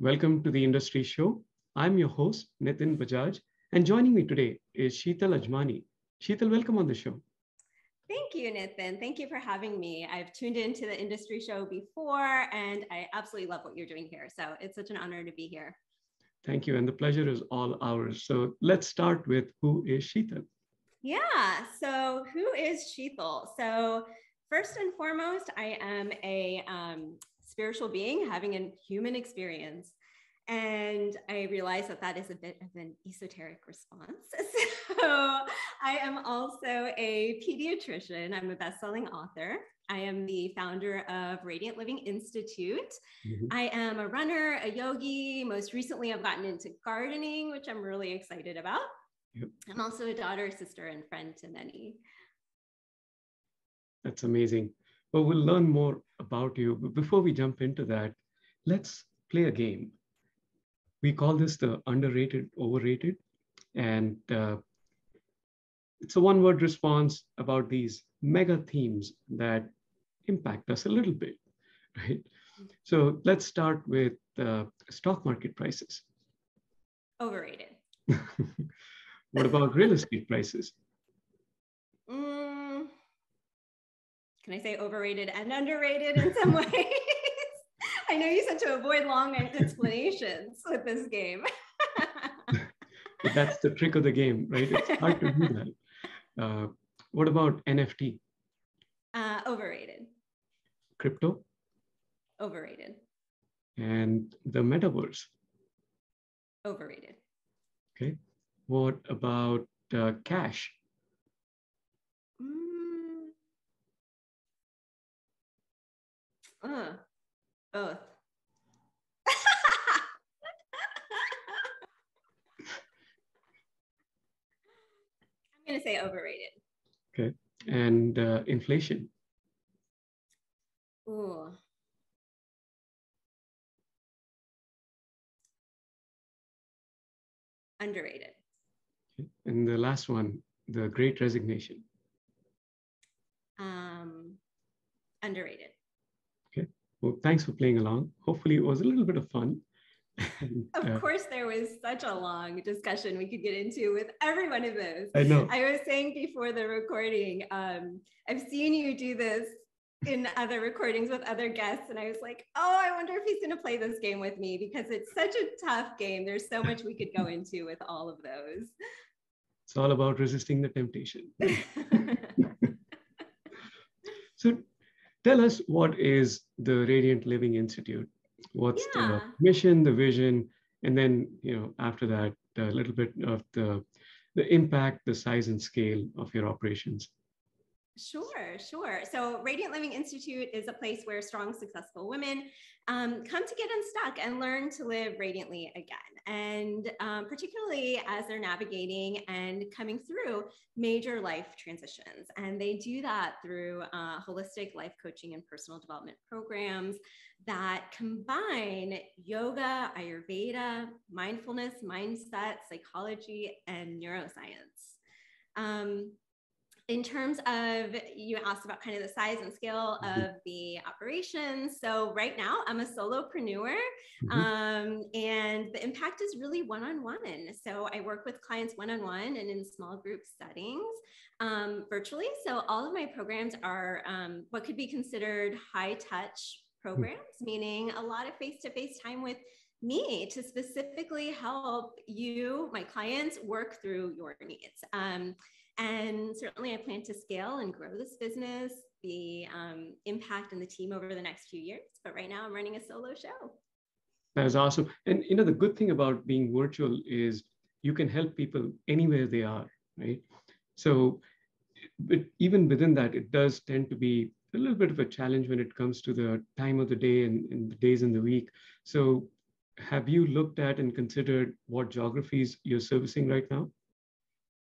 Welcome to the Industry Show. I'm your host, Nitin Bajaj, and joining me today is Sheetal Ajmani. Sheetal, welcome on the show. Thank you, Nitin. Thank you for having me. I've tuned into the industry show before, and I absolutely love what you're doing here. So it's such an honor to be here. Thank you, and the pleasure is all ours. So let's start with who is Sheetal? Yeah, so who is Sheetal? So first and foremost, I am a um, spiritual being having a human experience. And I realize that that is a bit of an esoteric response. So I am also a pediatrician. I'm a best-selling author. I am the founder of Radiant Living Institute. Mm-hmm. I am a runner, a yogi. Most recently, I've gotten into gardening, which I'm really excited about. Yep. I'm also a daughter, sister, and friend to many. That's amazing. Well, we'll learn more about you. But before we jump into that, let's play a game. We call this the underrated, overrated. And uh, it's a one word response about these mega themes that impact us a little bit, right? So let's start with uh, stock market prices. Overrated. what about real estate prices? Can I say overrated and underrated in some ways? I know you said to avoid long explanations with this game. That's the trick of the game, right? It's hard to do that. Uh, what about NFT? Uh, overrated. Crypto? Overrated. And the metaverse? Overrated. Okay. What about uh, cash? Uh, both. I'm going to say overrated. Okay. And uh, inflation? Ooh. Underrated. Okay. And the last one, the great resignation? Um, underrated. Well, thanks for playing along. Hopefully, it was a little bit of fun. of uh, course, there was such a long discussion we could get into with every one of those. I know. I was saying before the recording, um, I've seen you do this in other recordings with other guests, and I was like, oh, I wonder if he's going to play this game with me because it's such a tough game. There's so much we could go into with all of those. It's all about resisting the temptation. so, tell us what is the Radiant Living Institute? what's yeah. the mission the vision and then you know after that a little bit of the the impact the size and scale of your operations Sure, sure. So, Radiant Living Institute is a place where strong, successful women um, come to get unstuck and learn to live radiantly again. And um, particularly as they're navigating and coming through major life transitions. And they do that through uh, holistic life coaching and personal development programs that combine yoga, Ayurveda, mindfulness, mindset, psychology, and neuroscience. Um, in terms of you asked about kind of the size and scale mm-hmm. of the operations so right now i'm a solopreneur mm-hmm. um, and the impact is really one-on-one so i work with clients one-on-one and in small group settings um, virtually so all of my programs are um, what could be considered high touch programs mm-hmm. meaning a lot of face-to-face time with me to specifically help you my clients work through your needs um, and certainly, I plan to scale and grow this business, the um, impact and the team over the next few years. But right now, I'm running a solo show. That is awesome. And you know, the good thing about being virtual is you can help people anywhere they are, right? So, but even within that, it does tend to be a little bit of a challenge when it comes to the time of the day and, and the days in the week. So, have you looked at and considered what geographies you're servicing right now?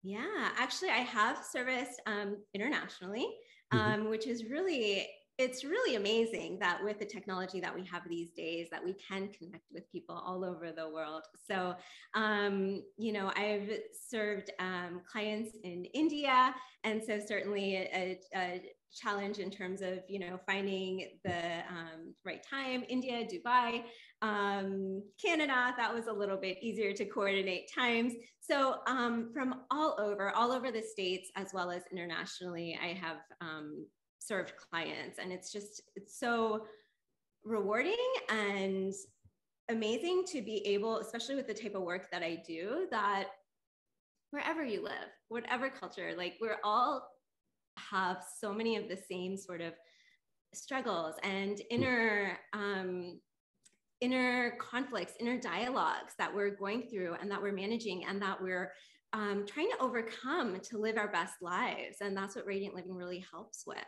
Yeah, actually, I have serviced um, internationally, mm-hmm. um, mm-hmm. which is really it's really amazing that with the technology that we have these days that we can connect with people all over the world so um, you know i've served um, clients in india and so certainly a, a, challenge in terms of you know finding the um, right time india dubai Um, Canada, that was a little bit easier to coordinate times. So um, from all over, all over the states as well as internationally, I have um, served clients, and it's just it's so rewarding and amazing to be able, especially with the type of work that I do, that wherever you live, whatever culture, like we're all have so many of the same sort of struggles and inner um, inner conflicts, inner dialogues that we're going through and that we're managing and that we're um, trying to overcome to live our best lives. And that's what Radiant Living really helps with.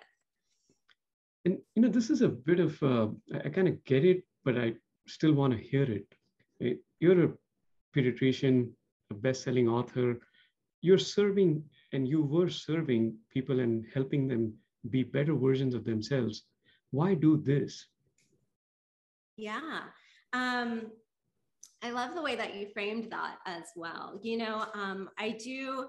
And you know, this is a bit of uh, I kind of get it, but I still want to hear it. You're a pediatrician, a best-selling author. You're serving, and you were serving people and helping them be better versions of themselves. Why do this? Yeah. Um, I love the way that you framed that as well. You know, um, I do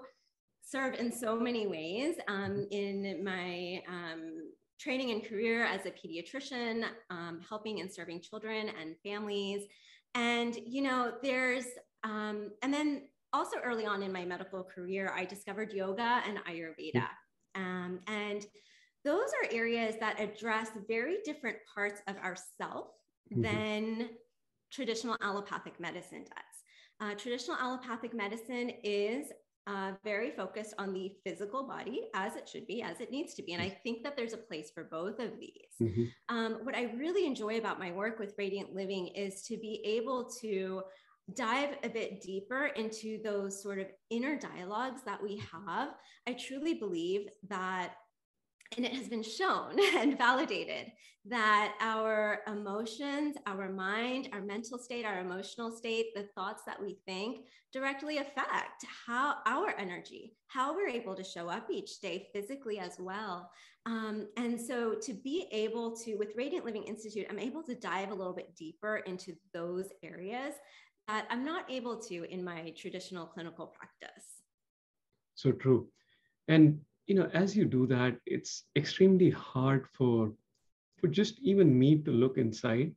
serve in so many ways um, in my um, training and career as a pediatrician, um, helping and serving children and families. And, you know, there's, um, and then also early on in my medical career, I discovered yoga and Ayurveda. Um, and those are areas that address very different parts of ourself mm-hmm. than traditional allopathic medicine does. Uh, traditional allopathic medicine is uh, very focused on the physical body as it should be, as it needs to be. And I think that there's a place for both of these. Mm-hmm. Um, what I really enjoy about my work with Radiant Living is to be able to dive a bit deeper into those sort of inner dialogues that we have. I truly believe that and it has been shown and validated that our emotions, our mind, our mental state, our emotional state, the thoughts that we think directly affect how our energy, how we're able to show up each day physically as well. Um, and so to be able to, with Radiant Living Institute, I'm able to dive a little bit deeper into those areas that I'm not able to in my traditional clinical practice. So true. And you know, as you do that, it's extremely hard for for just even me to look inside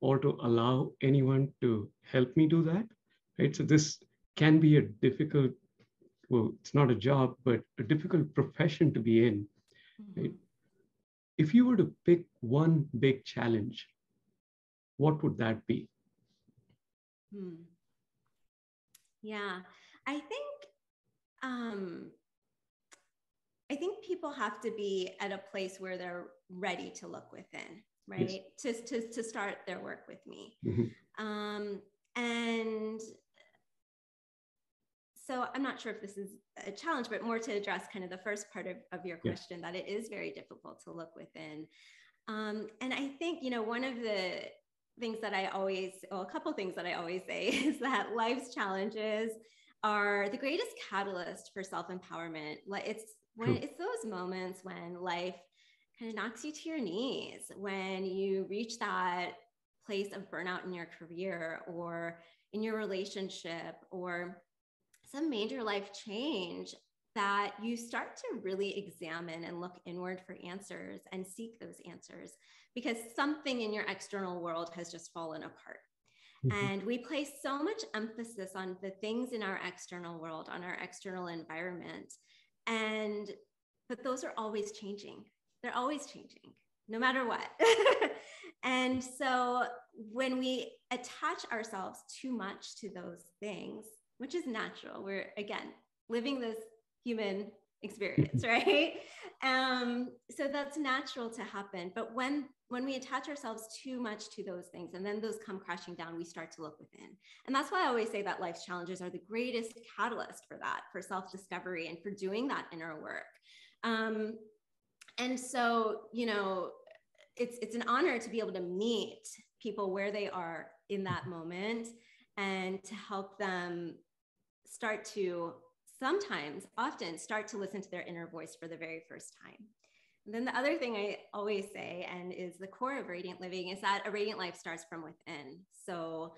or to allow anyone to help me do that. Right. So this can be a difficult, well, it's not a job, but a difficult profession to be in. Mm-hmm. Right? If you were to pick one big challenge, what would that be? Hmm. Yeah, I think um, I think people have to be at a place where they're ready to look within, right? Yes. To, to, to start their work with me. Mm-hmm. Um, and so I'm not sure if this is a challenge, but more to address kind of the first part of, of your question that it is very difficult to look within. Um, and I think, you know, one of the things that I always, well, a couple things that I always say is that life's challenges are the greatest catalyst for self empowerment. It's when True. it's those moments when life kind of knocks you to your knees, when you reach that place of burnout in your career or in your relationship or some major life change that you start to really examine and look inward for answers and seek those answers because something in your external world has just fallen apart. Mm-hmm. And we place so much emphasis on the things in our external world, on our external environment, and, but those are always changing. They're always changing, no matter what. and so when we attach ourselves too much to those things, which is natural, we're again living this human experience, right? Um, so that's natural to happen. But when when we attach ourselves too much to those things and then those come crashing down, we start to look within. And that's why I always say that life's challenges are the greatest catalyst for that, for self-discovery and for doing that inner work. Um, and so, you know, it's it's an honor to be able to meet people where they are in that moment and to help them start to sometimes often start to listen to their inner voice for the very first time and then the other thing I always say, and is the core of radiant living, is that a radiant life starts from within. So,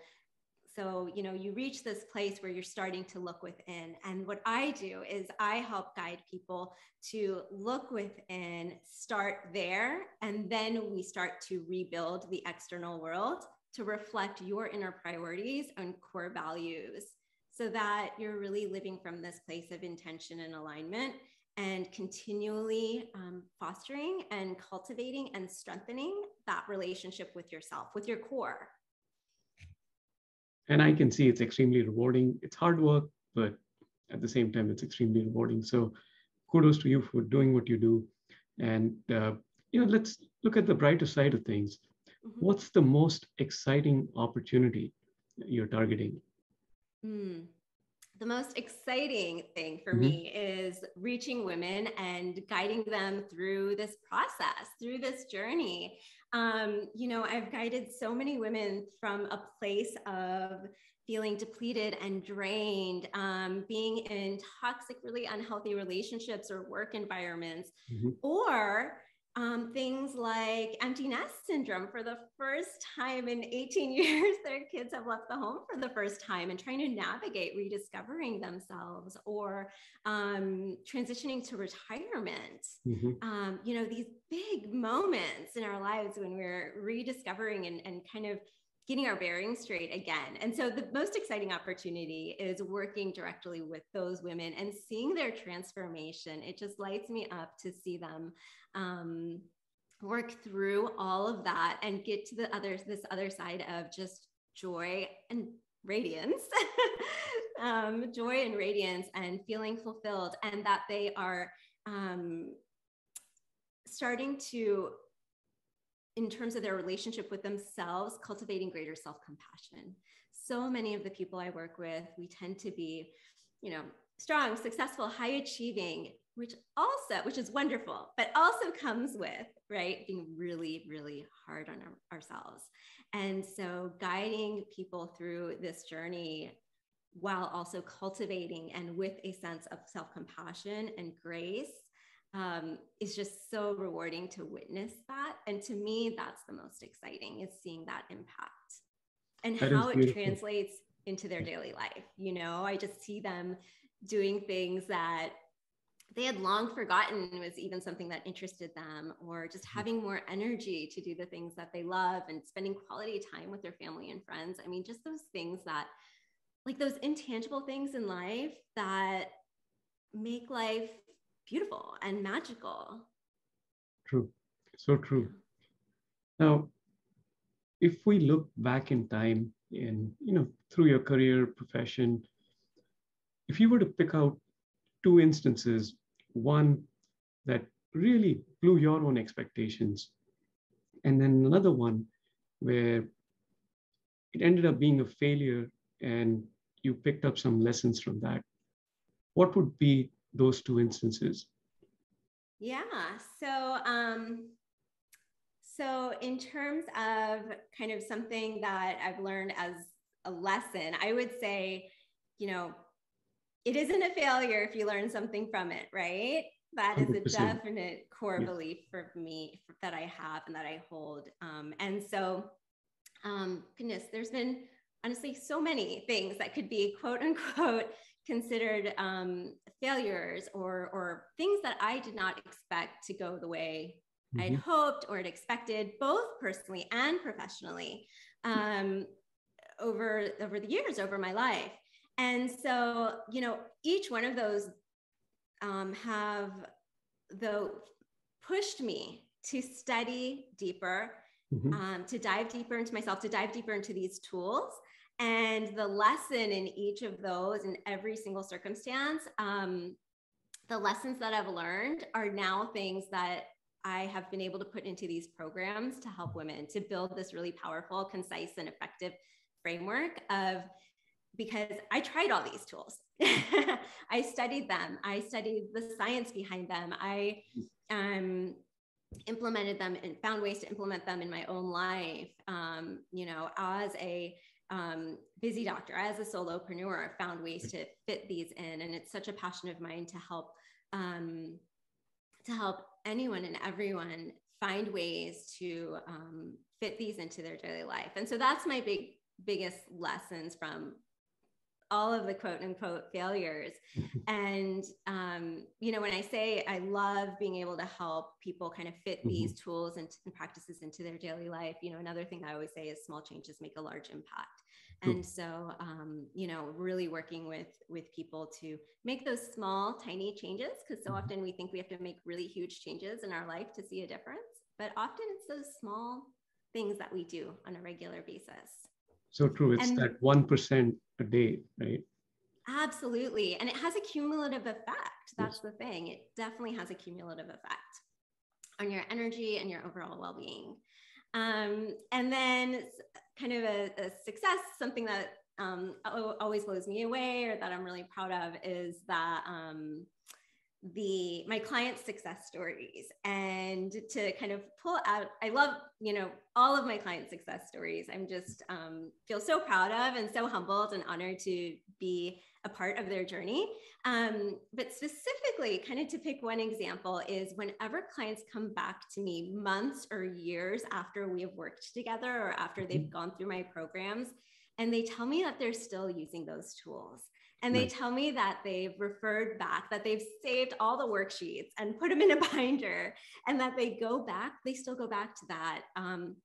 so you know, you reach this place where you're starting to look within. And what I do is I help guide people to look within, start there, and then we start to rebuild the external world to reflect your inner priorities and core values so that you're really living from this place of intention and alignment and continually um, fostering and cultivating and strengthening that relationship with yourself, with your core. And I can see it's extremely rewarding. It's hard work, but at the same time, it's extremely rewarding. So kudos to you for doing what you do. And uh, you know, let's look at the brighter side of things. Mm-hmm. What's the most exciting opportunity you're targeting? Mm the most exciting thing for mm-hmm. me is reaching women and guiding them through this process, through this journey. Um, you know, I've guided so many women from a place of feeling depleted and drained, um, being in toxic, really unhealthy relationships or work environments, mm-hmm. or um, things like empty nest syndrome for the first time in 18 years their kids have left the home for the first time and trying to navigate rediscovering themselves or um, transitioning to retirement mm-hmm. um, you know these big moments in our lives when we're rediscovering and, and kind of getting our bearings straight again. And so the most exciting opportunity is working directly with those women and seeing their transformation. It just lights me up to see them um, work through all of that and get to the other this other side of just joy and radiance um, joy and radiance and feeling fulfilled and that they are um, starting to in terms of their relationship with themselves, cultivating greater self compassion. So many of the people I work with, we tend to be, you know, strong, successful, high achieving, which also, which is wonderful, but also comes with, right, being really, really hard on our, ourselves. And so guiding people through this journey while also cultivating and with a sense of self compassion and grace um, is just so rewarding to witness that. And to me, that's the most exciting is seeing that impact and that how it translates into their daily life. You know, I just see them doing things that they had long forgotten was even something that interested them, or just mm. having more energy to do the things that they love and spending quality time with their family and friends. I mean, just those things that, like those intangible things in life that make life beautiful and magical. True, so true. Now, if we look back in time and you know through your career profession if you were to pick out two instances one that really blew your own expectations and then another one where it ended up being a failure and you picked up some lessons from that what would be those two instances? Yeah. So, um, so in terms of kind of something that I've learned as a lesson, I would say, you know, it isn't a failure if you learn something from it, right? That is a definite core yeah. belief for me that I have and that I hold. Um, and so, um, goodness, there's been honestly so many things that could be quote unquote considered um, failures or or things that I did not expect to go the way mm-hmm. I'd hoped or had expected, both personally and professionally, um, over over the years, over my life. And so, you know, each one of those um, have though pushed me to study deeper, mm-hmm. um, to dive deeper into myself, to dive deeper into these tools and the lesson in each of those, in every single circumstance, um, the lessons that I've learned are now things that I have been able to put into these programs to help women to build this really powerful, concise, and effective framework of because I tried all these tools. I studied them. I studied the science behind them. I um, implemented them and found ways to implement them in my own life. Um, you know, as a um, busy doctor. As a solopreneur found ways to fit these in and it's such a passion of mine to help um, to help anyone and everyone find ways to um, fit these into their daily life. And so that's my big biggest lessons from all of the quote unquote failures. and, um, you know, when I say I love being able to help people kind of fit mm-hmm. these tools and, and, practices into their daily life, you know, another thing I always say is small changes make a large impact. And so, um, you know, really working with with people to make those small, tiny changes, because so mm-hmm. often we think we have to make really huge changes in our life to see a difference, but often it's those small things that we do on a regular basis. So true. It's and, that 1% a day, right? Absolutely. And it has a cumulative effect. That's yes. the thing. It definitely has a cumulative effect on your energy and your overall well being. Um, and then, kind of a, a success, something that um, always blows me away or that I'm really proud of is that um, the my clients success stories and to kind of pull out i love you know all of my client success stories. I'm just um, feel so proud of and so humbled and honored to be a part of their journey. Um, but specifically kind of to pick one example is whenever clients come back to me months or years after we have worked together or after they've mm-hmm. gone through my programs and they tell me that they're still using those tools and they tell me that they've referred back, that they've saved all the worksheets and put them in a binder, and that they go back, they still go back to that um,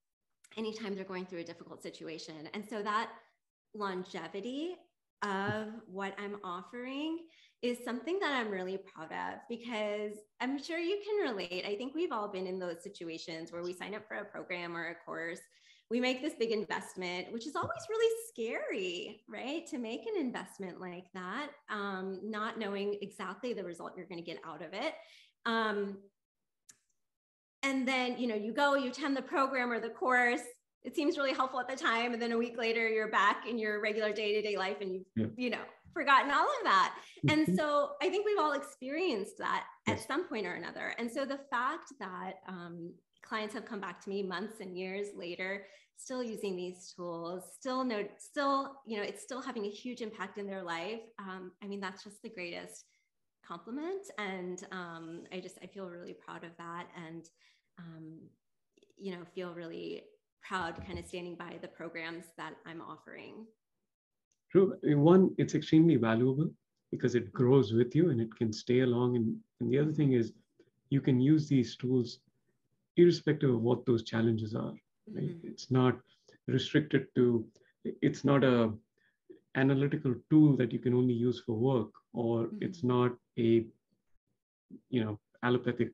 anytime they're going through a difficult situation. And so that longevity of what I'm offering is something that I'm really proud of because I'm sure you can relate. I think we've all been in those situations where we sign up for a program or a course we make this big investment, which is always really scary, right? To make an investment like that, um, not knowing exactly the result you're going to get out of it. Um, and then, you know, you go, you attend the program or the course. It seems really helpful at the time, and then a week later, you're back in your regular day-to-day life, and you've, yeah. you know, forgotten all of that. And mm-hmm. so I think we've all experienced that at some point or another. And so the fact that um, clients have come back to me months and years later still using these tools still know still you know it's still having a huge impact in their life. Um, i mean that's just the greatest compliment. And um, i just i feel really proud of that and um, you know feel really proud kind of standing by the programs that i'm offering. True. One it's extremely valuable because it grows with you and it can stay along. And, and the other thing is you can use these tools irrespective of what those challenges are. Right? Mm-hmm. It's not restricted to, it's not a analytical tool that you can only use for work, or mm-hmm. it's not a, you know, allopathic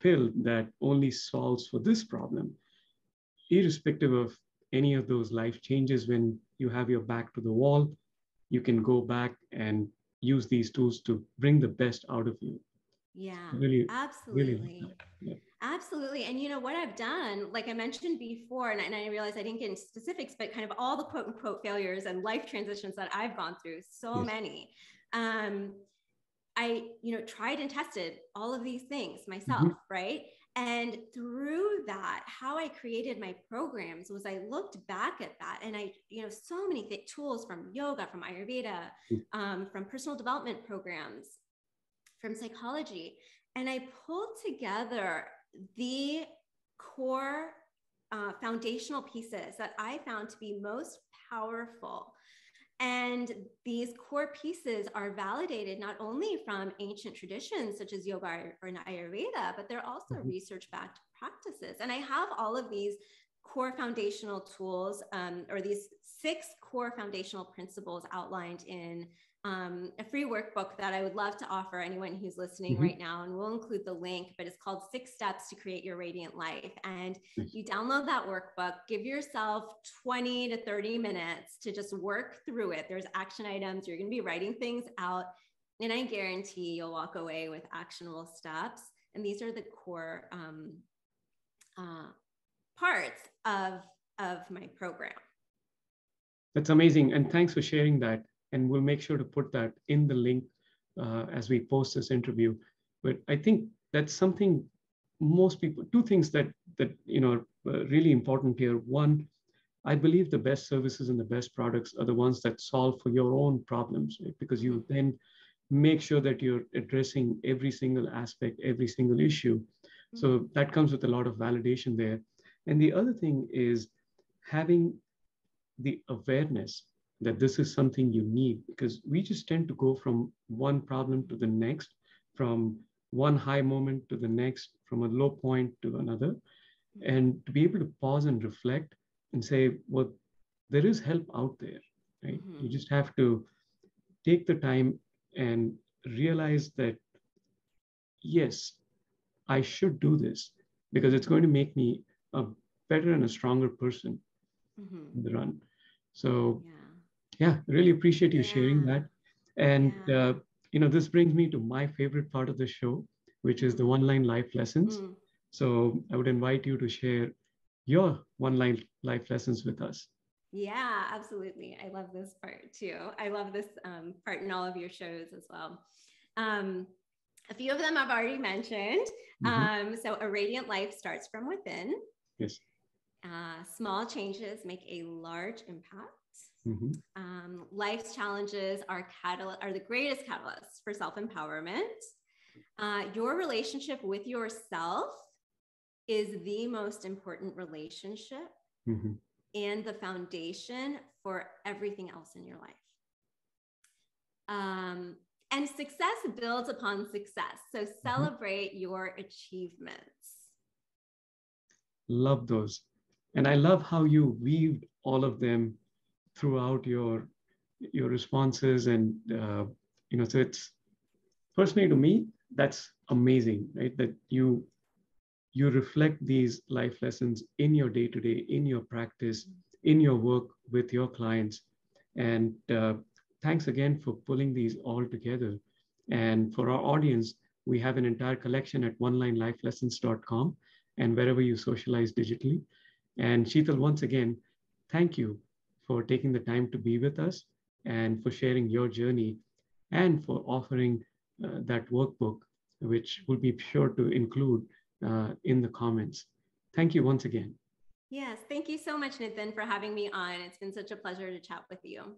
pill that only solves for this problem. Irrespective of any of those life changes, when you have your back to the wall, you can go back and use these tools to bring the best out of you. Yeah, really, absolutely. Really, yeah. Absolutely. And you know what I've done, like I mentioned before, and, and I realized I didn't get into specifics, but kind of all the quote unquote failures and life transitions that I've gone through, so yes. many. Um, I, you know, tried and tested all of these things myself, mm-hmm. right? And through that, how I created my programs was I looked back at that and I, you know, so many th- tools from yoga, from Ayurveda, mm. um, from personal development programs, from psychology. And I pulled together the core uh, foundational pieces that I found to be most powerful. And these core pieces are validated not only from ancient traditions such as yoga or Ayurveda, but they're also mm-hmm. research backed practices. And I have all of these core foundational tools um, or these six core foundational principles outlined in um, a free workbook that I would love to offer anyone who's listening mm-hmm. right now. And we'll include the link, but it's called Six Steps to Create Your Radiant Life. And you download that workbook, give yourself 20 to 30 minutes to just work through it. There's action items, you're going to be writing things out. And I guarantee you'll walk away with actionable steps. And these are the core um, uh, parts of, of my program. That's amazing. And thanks for sharing that and we'll make sure to put that in the link uh, as we post this interview. But I think that's something most people, two things that, that you know, are really important here. One, I believe the best services and the best products are the ones that solve for your own problems, right? because you then make sure that you're addressing every single aspect, every single issue. So mm-hmm. that comes with a lot of validation there. And the other thing is having the awareness that this is something you need because we just tend to go from one problem to the next, from one high moment to the next, from a low point to another. And to be able to pause and reflect and say, well, there is help out there, right? Mm-hmm. You just have to take the time and realize that, yes, I should do this because it's going to make me a better and a stronger person mm-hmm. in the run. So, yeah yeah really appreciate you sharing that. And uh, you know this brings me to my favorite part of the show which is the one line life lessons. Mm. so i would invite you to share your one line life lessons with us. Yeah absolutely. I love this part too. I love this um, part in all of your shows as well. Um, a few of them i've already mentioned. Mm-hmm. um, so a radiant life starts from within. Yes. Uh, small changes make a large impact Mm-hmm. Um, life's challenges are are the greatest catalysts for self empowerment. Uh, your relationship with yourself is the most important relationship mm-hmm. and the foundation for everything else in your life. Um, and success builds upon success. So mm-hmm. celebrate mm-hmm. your achievements. Love those. And I love how you weaved all of them throughout your your responses and uh, you know so it's personally to me that's amazing right? That you you reflect these life lessons in your day to day in your practice in your work with your clients. And uh, thanks again for pulling these all together. And for our audience we have an entire collection at onelinelifelessons.com and wherever you socialize digitally. And Sheetal, once again thank you for taking the time to be with us and for sharing your journey and for offering uh, that workbook, which we'll be sure to include uh, in the comments. Thank you once again. Yes, thank you so much, Nitin, for having me on. It's been such a pleasure to chat with you.